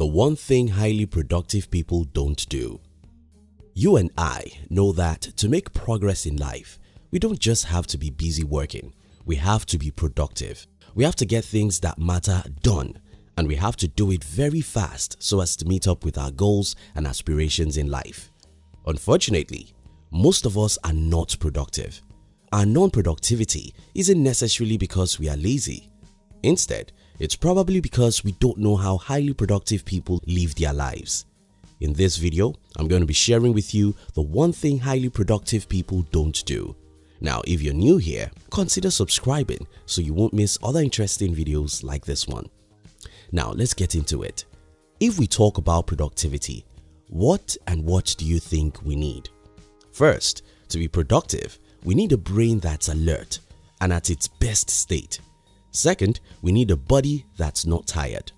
The one thing highly productive people don't do. You and I know that to make progress in life, we don't just have to be busy working, we have to be productive. We have to get things that matter done and we have to do it very fast so as to meet up with our goals and aspirations in life. Unfortunately, most of us are not productive. Our non-productivity isn't necessarily because we are lazy. Instead, it's probably because we don't know how highly productive people live their lives. In this video, I'm going to be sharing with you the one thing highly productive people don't do. Now, if you're new here, consider subscribing so you won't miss other interesting videos like this one. Now, let's get into it. If we talk about productivity, what and what do you think we need? First, to be productive, we need a brain that's alert and at its best state. Second, we need a body that's not tired.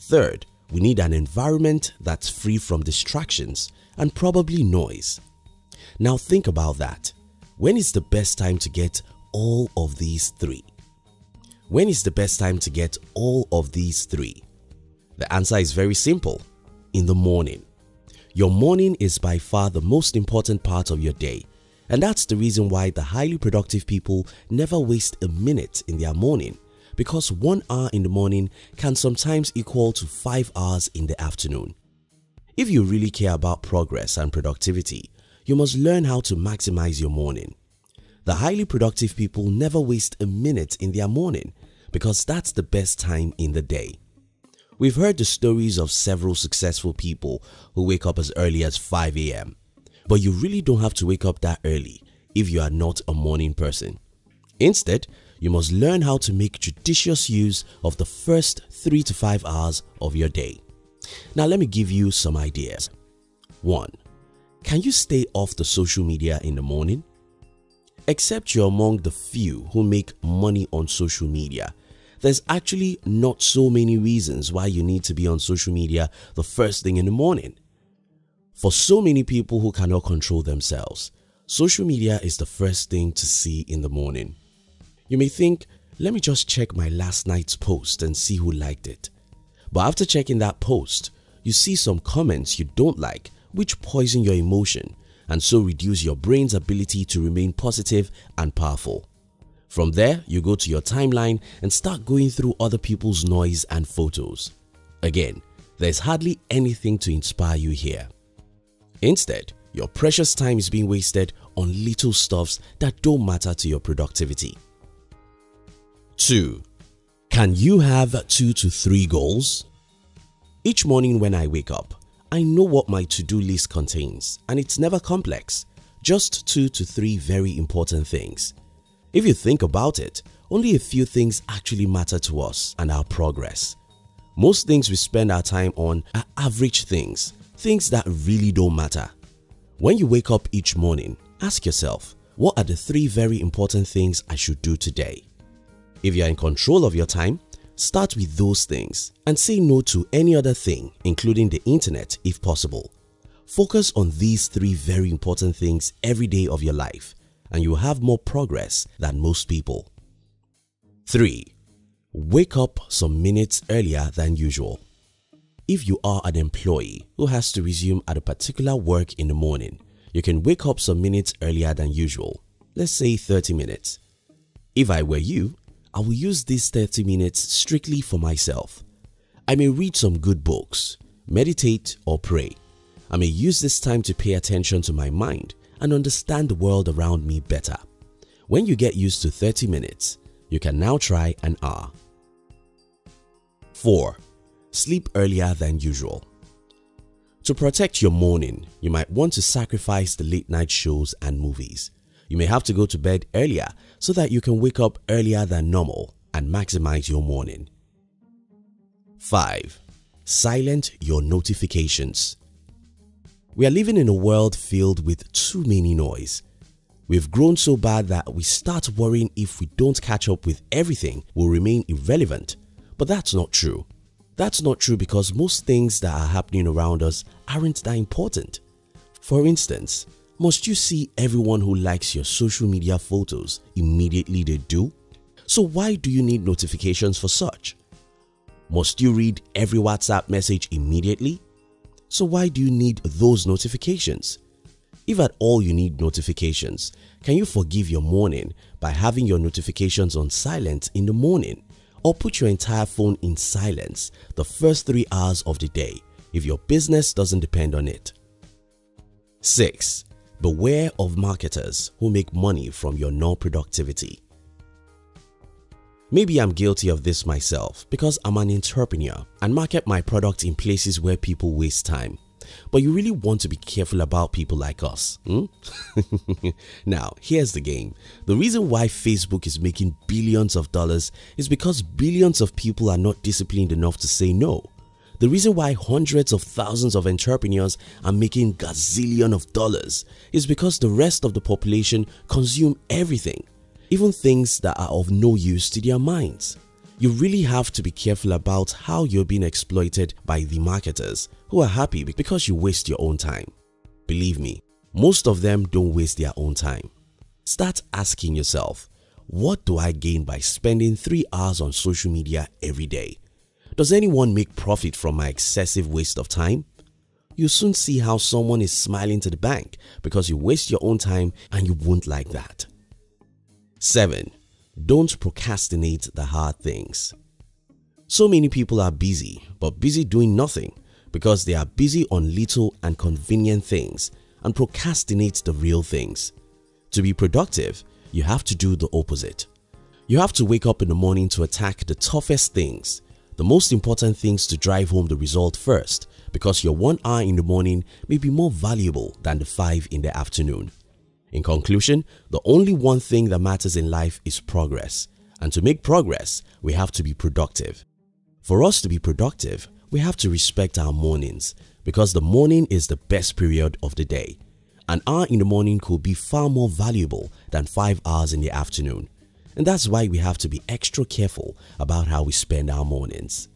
Third, we need an environment that's free from distractions and probably noise. Now think about that. When is the best time to get all of these three? When is the best time to get all of these three? The answer is very simple. In the morning. Your morning is by far the most important part of your day and that's the reason why the highly productive people never waste a minute in their morning because 1 hour in the morning can sometimes equal to 5 hours in the afternoon. If you really care about progress and productivity, you must learn how to maximize your morning. The highly productive people never waste a minute in their morning because that's the best time in the day. We've heard the stories of several successful people who wake up as early as 5 am. But you really don't have to wake up that early if you are not a morning person. Instead, you must learn how to make judicious use of the first 3 to 5 hours of your day. Now let me give you some ideas. 1. Can you stay off the social media in the morning? Except you're among the few who make money on social media, there's actually not so many reasons why you need to be on social media the first thing in the morning. For so many people who cannot control themselves, social media is the first thing to see in the morning. You may think, let me just check my last night's post and see who liked it. But after checking that post, you see some comments you don't like which poison your emotion and so reduce your brain's ability to remain positive and powerful. From there, you go to your timeline and start going through other people's noise and photos. Again, there's hardly anything to inspire you here. Instead, your precious time is being wasted on little stuffs that don't matter to your productivity. 2. Can you have 2 to 3 goals? Each morning when I wake up, I know what my to-do list contains and it's never complex, just 2 to 3 very important things. If you think about it, only a few things actually matter to us and our progress. Most things we spend our time on are average things, things that really don't matter. When you wake up each morning, ask yourself, what are the three very important things I should do today? If you are in control of your time, start with those things and say no to any other thing including the internet if possible. Focus on these three very important things every day of your life and you will have more progress than most people. 3. Wake up some minutes earlier than usual. If you are an employee who has to resume at a particular work in the morning, you can wake up some minutes earlier than usual, let's say 30 minutes. If I were you, I will use these 30 minutes strictly for myself. I may read some good books, meditate or pray. I may use this time to pay attention to my mind and understand the world around me better. When you get used to 30 minutes, you can now try an hour. 4 sleep earlier than usual. To protect your morning, you might want to sacrifice the late night shows and movies. You may have to go to bed earlier so that you can wake up earlier than normal and maximize your morning. 5. Silent your notifications. We are living in a world filled with too many noise. We've grown so bad that we start worrying if we don't catch up with everything we'll remain irrelevant. But that's not true. That's not true because most things that are happening around us aren't that important. For instance, must you see everyone who likes your social media photos immediately they do? So why do you need notifications for such? Must you read every WhatsApp message immediately? So why do you need those notifications? If at all you need notifications, can you forgive your morning by having your notifications on silent in the morning or put your entire phone in silence the first 3 hours of the day if your business doesn't depend on it? 6. Beware of marketers who make money from your non-productivity. Maybe I'm guilty of this myself because I'm an entrepreneur and market my product in places where people waste time. But you really want to be careful about people like us. Hmm? now, here's the game. The reason why Facebook is making billions of dollars is because billions of people are not disciplined enough to say no. The reason why hundreds of thousands of entrepreneurs are making gazillion of dollars is because the rest of the population consume everything even things that are of no use to their minds. You really have to be careful about how you're being exploited by the marketers who are happy because you waste your own time. Believe me, most of them don't waste their own time. Start asking yourself, what do I gain by spending 3 hours on social media every day? Does anyone make profit from my excessive waste of time? You soon see how someone is smiling to the bank because you waste your own time and you won't like that. 7. Don't procrastinate the hard things. So many people are busy but busy doing nothing because they are busy on little and convenient things and procrastinate the real things. To be productive, you have to do the opposite. You have to wake up in the morning to attack the toughest things, the most important things to drive home the result first because your 1 hour in the morning may be more valuable than the 5 in the afternoon. In conclusion, the only one thing that matters in life is progress and to make progress, we have to be productive. For us to be productive, we have to respect our mornings because the morning is the best period of the day. An hour in the morning could be far more valuable than 5 hours in the afternoon and that's why we have to be extra careful about how we spend our mornings.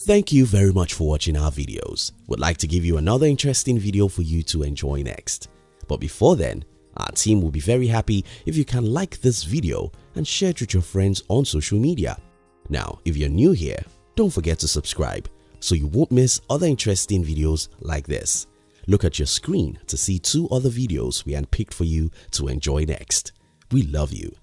Thank you very much for watching our videos. Would like to give you another interesting video for you to enjoy next. But before then, our team will be very happy if you can like this video and share it with your friends on social media. Now, if you're new here, don't forget to subscribe so you won't miss other interesting videos like this. Look at your screen to see two other videos we handpicked for you to enjoy next. We love you